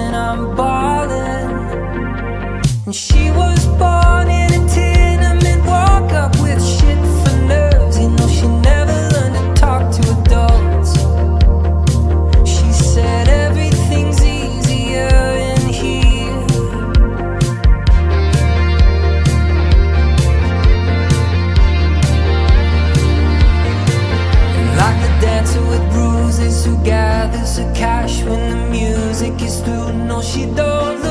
and I'm balling. And she was born in a tenement, walk up with shit for nerves. You know, she never learned to talk to adults. She said, Everything's easier in here. And like the dancer with bruises who gathers the cash when the music kiss. No, she don't.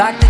like